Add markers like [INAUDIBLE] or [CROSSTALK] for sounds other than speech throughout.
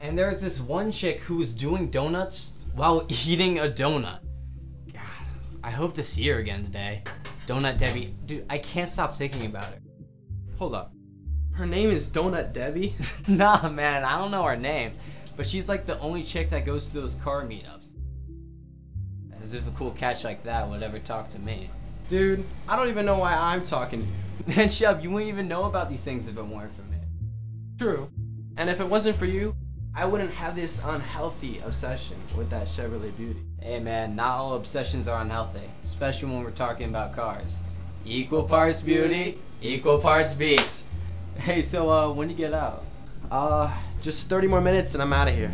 And there's this one chick who was doing donuts while [LAUGHS] eating a donut. God, I hope to see her again today. Donut Debbie. Dude, I can't stop thinking about her. Hold up. Her name is Donut Debbie? [LAUGHS] nah, man, I don't know her name. But she's like the only chick that goes to those car meetups. As if a cool catch like that would ever talk to me. Dude, I don't even know why I'm talking to you. Man, [LAUGHS] Shub, you wouldn't even know about these things if it weren't for me. True. And if it wasn't for you, I wouldn't have this unhealthy obsession with that Chevrolet Beauty. Hey man, not all obsessions are unhealthy, especially when we're talking about cars. Equal parts beauty, equal parts beast. [LAUGHS] Hey, so uh, when do you get out? Uh, just 30 more minutes and I'm out of here.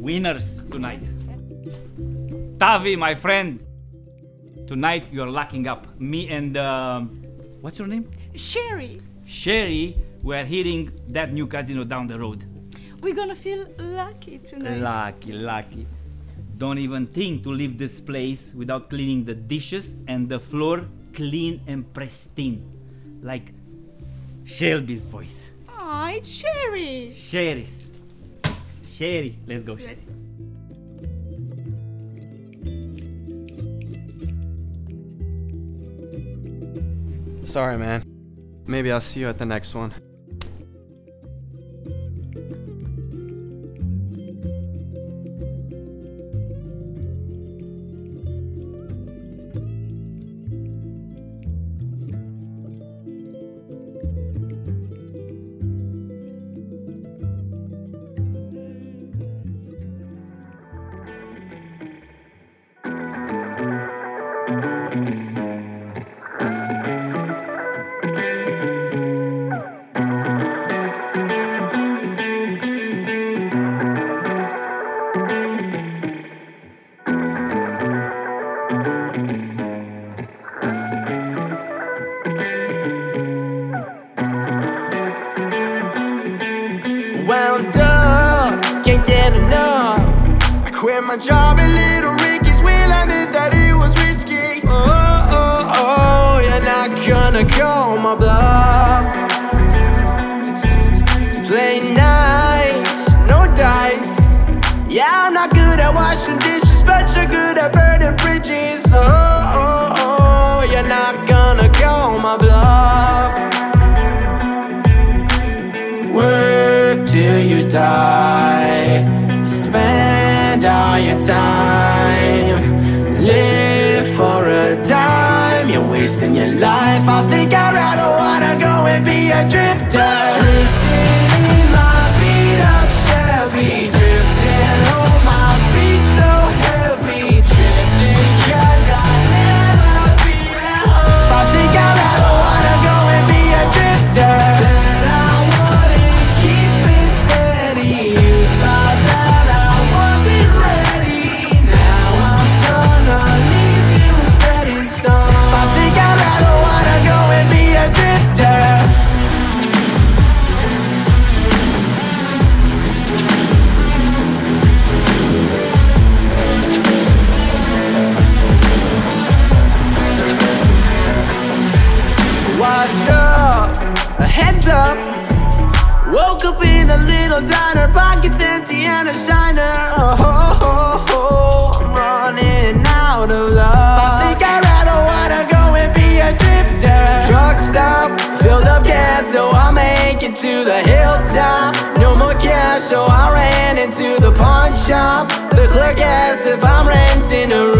Winners tonight. Tavi, my friend. Tonight you're locking up. Me and um, what's your name? Sherry, Sherry. We're hitting that new casino down the road. we're gonna feel lucky tonight. Lucky, lucky. Don't even think to leave this place without cleaning the dishes and the floor clean and pristine. Like Shelby's voice. Aw, it's Sherry. Sherry's. Sherry, let's go. Let's go. Sorry, man. Maybe I'll see you at the next one. Wound up, can't get enough. I quit my job at Little Ricky's, will admit that it was risky. Oh, oh, oh, you're not gonna call my bluff. Play nice, no dice. Yeah, I'm not good at washing dishes, but you're good at burning bridges. Oh, oh, oh, you're not gonna call my bluff. Die. Spend all your time. Live for a dime. You're wasting your life. I think I'd rather wanna go and be a drifter. Drifting up, heads up. Woke up in a little diner, pockets empty and a shiner. Oh, ho, ho, ho, I'm running out of love. I think I'd rather wanna go and be a drifter. Truck stop, filled up gas, so I make it to the hilltop. No more cash, so I ran into the pawn shop. The clerk asked if I'm renting a room.